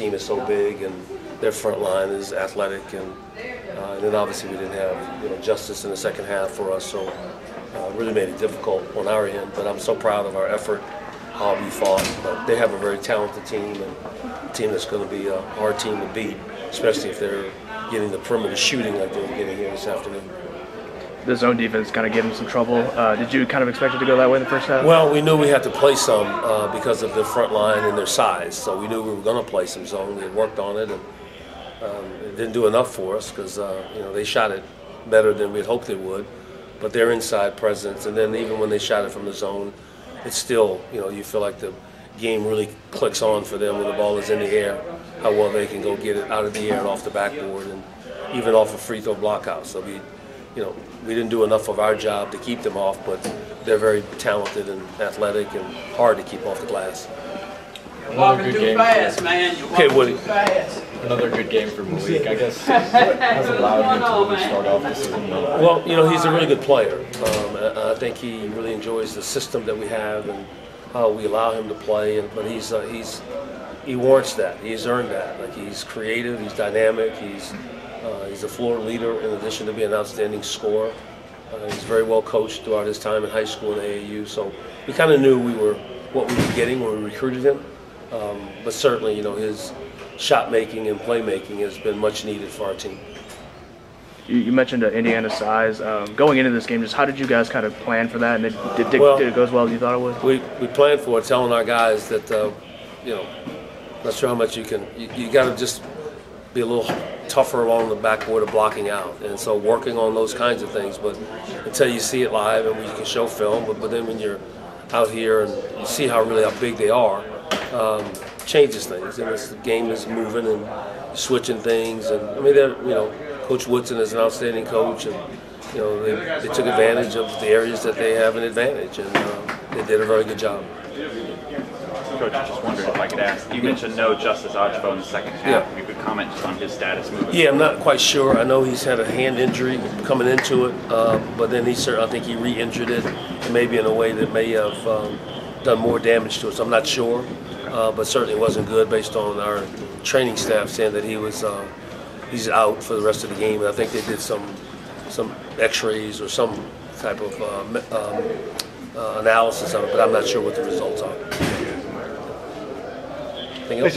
team is so big and their front line is athletic, and, uh, and then obviously we didn't have you know justice in the second half for us, so uh, really made it difficult on our end. But I'm so proud of our effort, how we fought. But they have a very talented team and a team that's going to be a hard team to beat, especially if they're getting the perimeter shooting like they're getting here this afternoon. The zone defense kind of gave them some trouble. Uh, did you kind of expect it to go that way in the first half? Well, we knew we had to play some uh, because of their front line and their size. So we knew we were going to play some zone. We had worked on it, and um, it didn't do enough for us because uh, you know they shot it better than we had hoped they would. But their inside presence, and then even when they shot it from the zone, it's still you know you feel like the game really clicks on for them when the ball is in the air. How well they can go get it out of the air and off the backboard, and even off a free throw blockhouse. So we you know, we didn't do enough of our job to keep them off, but they're very talented and athletic and hard to keep off the glass. You're Another walking good too game. fast, man. You're Okay, Woody. too fast. Another good game from Malik. I guess what has allowed him to really start off the season. well? Well, you know, he's a really good player. Um, I, I think he really enjoys the system that we have and how we allow him to play. And, but he's uh, he's he warrants that. He's earned that. Like he's creative. He's dynamic. He's uh, he's a floor leader in addition to being an outstanding scorer. Uh, he's very well coached throughout his time in high school and AAU. So we kind of knew we were what we were getting when we recruited him. Um, but certainly, you know, his shot making and playmaking has been much needed for our team. You, you mentioned uh, Indiana's size. Um, going into this game, just how did you guys kind of plan for that? And did, did, did, Well- did it go as well as you thought it would? We, we planned for it, telling our guys that, uh, you know, not sure how much you can, you, you got to just be a little tougher along the backboard of blocking out. And so working on those kinds of things. But until you see it live and we can show film, but, but then when you're out here and you see how really how big they are, um, changes things. And this game is moving and switching things. And I mean, they're, you know, Coach Woodson is an outstanding coach. And, you know, they, they took advantage of the areas that they have an advantage. And uh, they did a very good job. Coach, I just wondered if I could ask. You mentioned no Justice Ajogbor in the second half. Yeah. If you could comment just on his status moving. Yeah, I'm not quite sure. I know he's had a hand injury coming into it, uh, but then he certainly, I think he re-injured it, and maybe in a way that may have um, done more damage to it. I'm not sure, uh, but certainly wasn't good based on our training staff saying that he was uh, he's out for the rest of the game. And I think they did some some X-rays or some type of uh, um, uh, analysis of it, but I'm not sure what the results are. Anything else?